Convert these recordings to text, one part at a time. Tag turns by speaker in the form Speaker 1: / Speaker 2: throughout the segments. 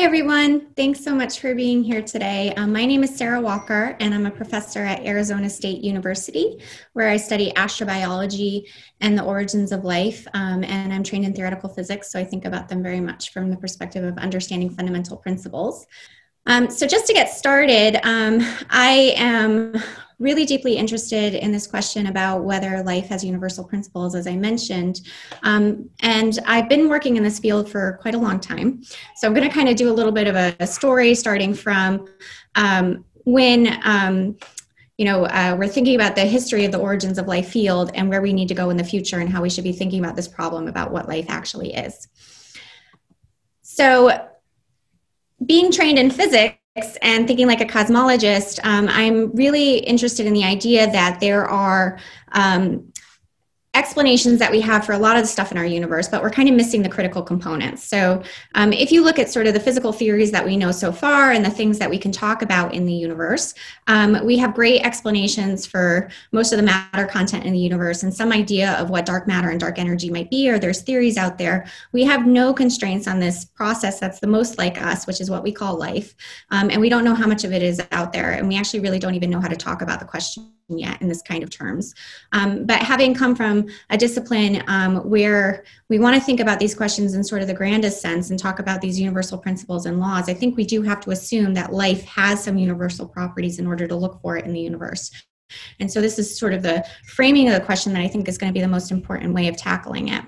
Speaker 1: Hi, everyone. Thanks so much for being here today. Um, my name is Sara Walker, and I'm a professor at Arizona State University, where I study astrobiology and the origins of life. Um, and I'm trained in theoretical physics, so I think about them very much from the perspective of understanding fundamental principles. Um, so, just to get started, um, I am really deeply interested in this question about whether life has universal principles, as I mentioned. Um, and I've been working in this field for quite a long time. So I'm going to kind of do a little bit of a, a story starting from um, when. Um, you know, uh, we're thinking about the history of the origins of life field and where we need to go in the future and how we should be thinking about this problem about what life actually is. So, being trained in physics, and thinking like a cosmologist, um, I'm really interested in the idea that there are um, explanations that we have for a lot of the stuff in our universe, but we're kind of missing the critical components. So, um, if you look at sort of the physical theories that we know so far and the things that we can talk about in the universe, um, we have great explanations for most of the matter content in the universe and some idea of what dark matter and dark energy might be, or there's theories out there. We have no constraints on this process that's the most like us, which is what we call life. Um, and we don't know how much of it is out there. And we actually really don't even know how to talk about the question yet in this kind of terms. Um, but having come from a discipline um, where we want to think about these questions in sort of the grandest sense and talk about these universal principles and laws, I think we do have to assume that life has some universal properties in order to look for it in the universe. And so this is sort of the framing of the question that I think is going to be the most important way of tackling it.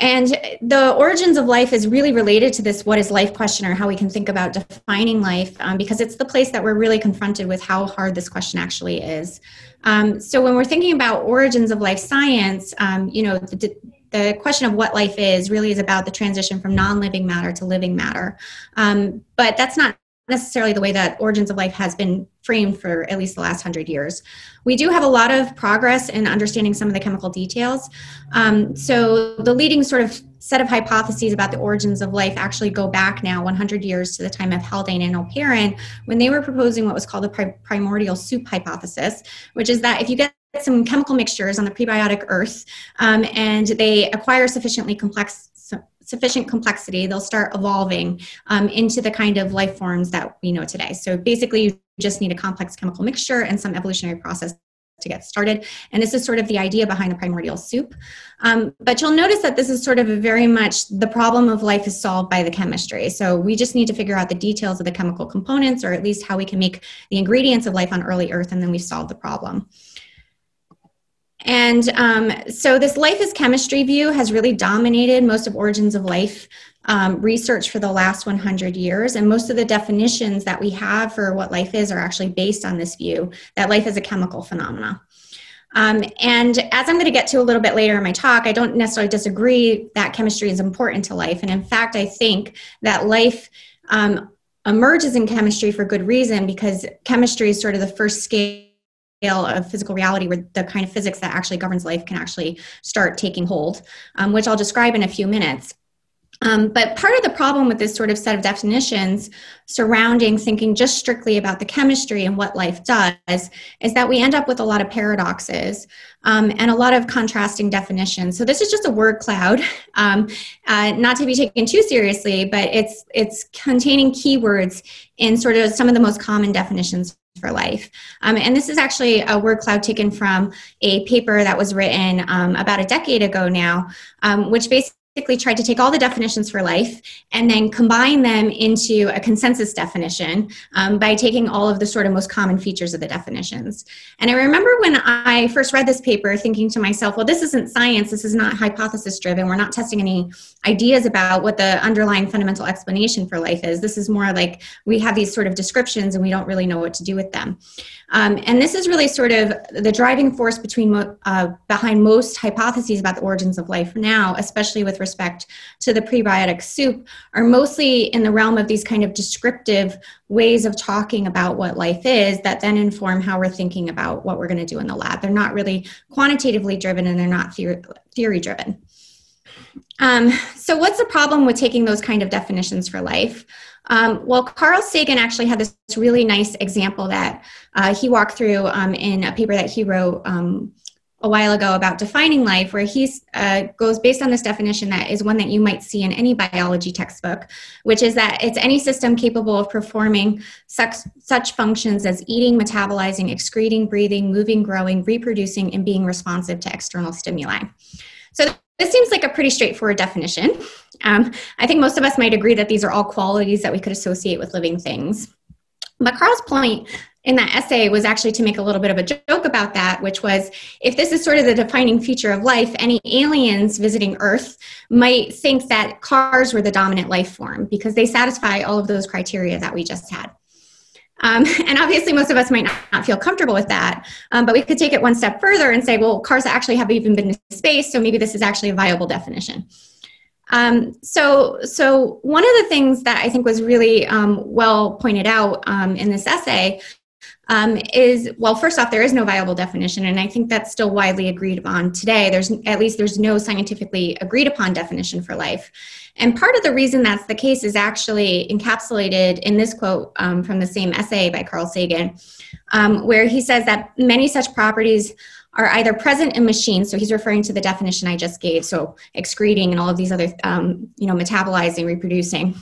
Speaker 1: And the origins of life is really related to this what is life question or how we can think about defining life um, because it's the place that we're really confronted with how hard this question actually is. Um, so when we're thinking about origins of life science, um, you know, the, the question of what life is really is about the transition from non-living matter to living matter. Um, but that's not necessarily the way that origins of life has been framed for at least the last hundred years. We do have a lot of progress in understanding some of the chemical details. Um, so the leading sort of set of hypotheses about the origins of life actually go back now 100 years to the time of Haldane and Oparin when they were proposing what was called the pri- primordial soup hypothesis, which is that if you get some chemical mixtures on the prebiotic earth um, and they acquire sufficiently complex sufficient complexity, they'll start evolving um, into the kind of life forms that we know today. So basically, you just need a complex chemical mixture and some evolutionary process to get started. And this is sort of the idea behind the primordial soup. Um, but you'll notice that this is sort of very much the problem of life is solved by the chemistry. So we just need to figure out the details of the chemical components, or at least how we can make the ingredients of life on early Earth, and then we've solved the problem. And um, so, this life is chemistry view has really dominated most of origins of life um, research for the last 100 years. And most of the definitions that we have for what life is are actually based on this view that life is a chemical phenomena. Um, and as I'm going to get to a little bit later in my talk, I don't necessarily disagree that chemistry is important to life. And in fact, I think that life um, emerges in chemistry for good reason because chemistry is sort of the first scale of physical reality where the kind of physics that actually governs life can actually start taking hold, um, which I'll describe in a few minutes. Um, but part of the problem with this sort of set of definitions surrounding thinking just strictly about the chemistry and what life does is that we end up with a lot of paradoxes um, and a lot of contrasting definitions. So this is just a word cloud, um, uh, not to be taken too seriously, but it's it's containing keywords in sort of some of the most common definitions for life. Um, and this is actually a word cloud taken from a paper that was written um, about a decade ago now, um, which basically basically tried to take all the definitions for life and then combine them into a consensus definition um, by taking all of the sort of most common features of the definitions. And I remember when I first read this paper thinking to myself, well, this isn't science, this is not hypothesis driven, we're not testing any ideas about what the underlying fundamental explanation for life is. This is more like we have these sort of descriptions and we don't really know what to do with them. Um, and this is really sort of the driving force between uh, behind most hypotheses about the origins of life now, especially with respect to the prebiotic soup, are mostly in the realm of these kind of descriptive ways of talking about what life is that then inform how we're thinking about what we're going to do in the lab. They're not really quantitatively driven and they're not theory, theory driven. Um, so, what's the problem with taking those kind of definitions for life? Um, well, Carl Sagan actually had this really nice example that uh, he walked through um, in a paper that he wrote um, a while ago about defining life, where he uh, goes based on this definition that is one that you might see in any biology textbook, which is that it's any system capable of performing such, such functions as eating, metabolizing, excreting, breathing, moving, growing, reproducing, and being responsive to external stimuli. So this seems like a pretty straightforward definition. Um, I think most of us might agree that these are all qualities that we could associate with living things. But Carl's point in that essay was actually to make a little bit of a joke about that, which was if this is sort of the defining feature of life, any aliens visiting Earth might think that cars were the dominant life form because they satisfy all of those criteria that we just had. Um, and obviously, most of us might not feel comfortable with that, um, but we could take it one step further and say, well, cars actually have even been to space, so maybe this is actually a viable definition. Um, so, so one of the things that I think was really um, well pointed out um, in this essay um, is well first off there is no viable definition and i think that's still widely agreed upon today. There's at least there's no scientifically agreed upon definition for life. And part of the reason that's the case is actually encapsulated in this quote um, from the same essay by carl sagan um, where he says that many such properties are either present in machines so he's referring to the definition i just gave so excreting and all of these other um, you know metabolizing reproducing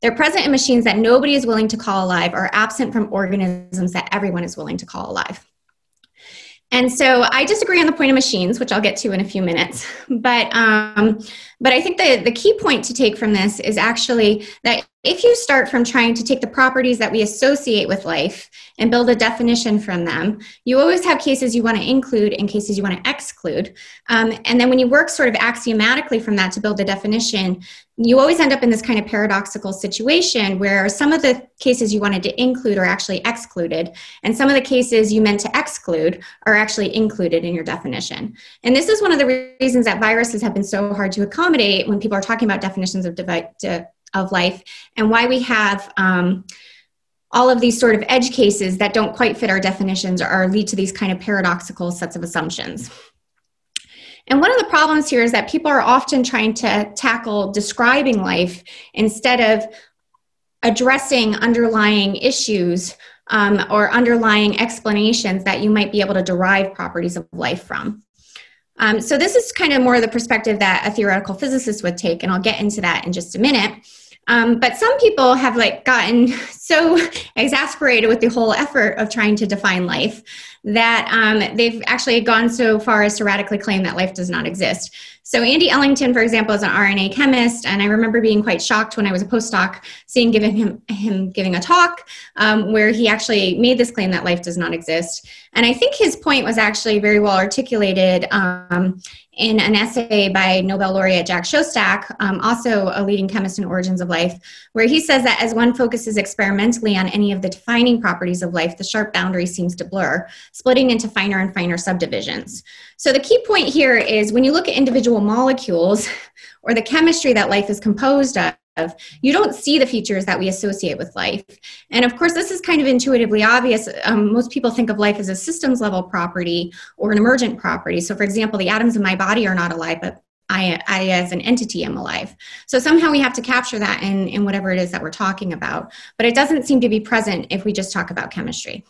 Speaker 1: they're present in machines that nobody is willing to call alive or absent from organisms that everyone is willing to call alive and so I disagree on the point of machines, which I'll get to in a few minutes. But um, but I think the, the key point to take from this is actually that if you start from trying to take the properties that we associate with life and build a definition from them, you always have cases you want to include and cases you want to exclude. Um, and then when you work sort of axiomatically from that to build a definition, you always end up in this kind of paradoxical situation where some of the cases you wanted to include are actually excluded, and some of the cases you meant to exclude are actually included in your definition. And this is one of the reasons that viruses have been so hard to accommodate when people are talking about definitions of, de- of life and why we have um, all of these sort of edge cases that don't quite fit our definitions or lead to these kind of paradoxical sets of assumptions. And one of the problems here is that people are often trying to tackle describing life instead of addressing underlying issues um, or underlying explanations that you might be able to derive properties of life from. Um, so this is kind of more the perspective that a theoretical physicist would take, and I'll get into that in just a minute. Um, but some people have like gotten so exasperated with the whole effort of trying to define life that um, they've actually gone so far as to radically claim that life does not exist. So Andy Ellington, for example, is an RNA chemist, and I remember being quite shocked when I was a postdoc seeing giving him him giving a talk um, where he actually made this claim that life does not exist. And I think his point was actually very well articulated um, in an essay by Nobel laureate Jack Szostak, um, also a leading chemist in Origins of Life, where he says that as one focuses experimentally on any of the defining properties of life, the sharp boundary seems to blur, splitting into finer and finer subdivisions. So the key point here is when you look at individual molecules or the chemistry that life is composed of, of, you don't see the features that we associate with life. And of course, this is kind of intuitively obvious. Um, most people think of life as a systems level property or an emergent property. So, for example, the atoms in my body are not alive, but I, I as an entity am alive. So somehow we have to capture that in, in whatever it is that we're talking about. But it doesn't seem to be present if we just talk about chemistry.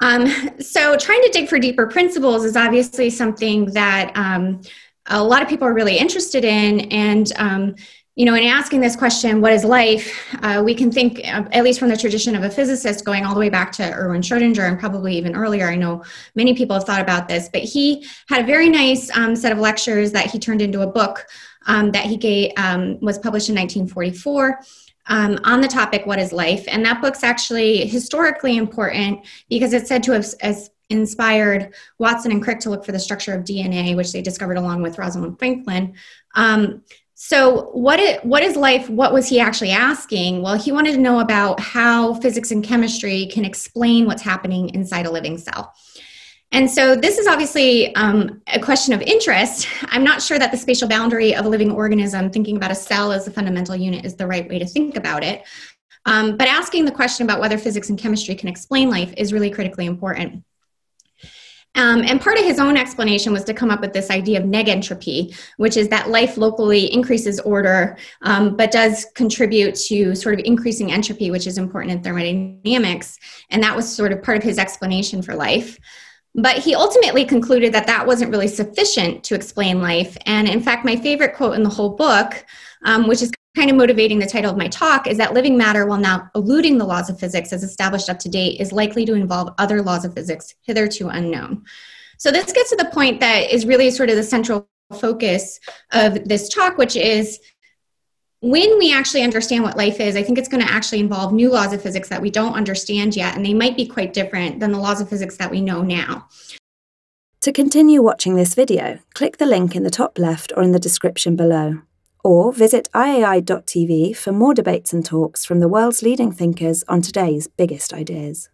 Speaker 1: Um, so trying to dig for deeper principles is obviously something that um, a lot of people are really interested in. And um, you know, in asking this question, what is life, uh, we can think, uh, at least from the tradition of a physicist, going all the way back to Erwin Schrödinger and probably even earlier. I know many people have thought about this, but he had a very nice um, set of lectures that he turned into a book um, that he gave, um, was published in 1944. Um, on the topic, What is Life? And that book's actually historically important because it's said to have as inspired Watson and Crick to look for the structure of DNA, which they discovered along with Rosalind Franklin. Um, so, what it, what is life? What was he actually asking? Well, he wanted to know about how physics and chemistry can explain what's happening inside a living cell. And so, this is obviously um, a question of interest. I'm not sure that the spatial boundary of a living organism, thinking about a cell as a fundamental unit, is the right way to think about it. Um, but asking the question about whether physics and chemistry can explain life is really critically important. Um, and part of his own explanation was to come up with this idea of negentropy, which is that life locally increases order, um, but does contribute to sort of increasing entropy, which is important in thermodynamics. And that was sort of part of his explanation for life. But he ultimately concluded that that wasn't really sufficient to explain life. And in fact, my favorite quote in the whole book, um, which is kind of motivating the title of my talk, is that living matter, while now eluding the laws of physics as established up to date, is likely to involve other laws of physics hitherto unknown. So this gets to the point that is really sort of the central focus of this talk, which is when we actually understand what life is, I think it's going to actually involve new laws of physics that we don't understand yet, and they might be quite different than the laws of physics that we know now.
Speaker 2: To continue watching this video, click the link in the top left or in the description below. Or visit iai.tv for more debates and talks from the world's leading thinkers on today's biggest ideas.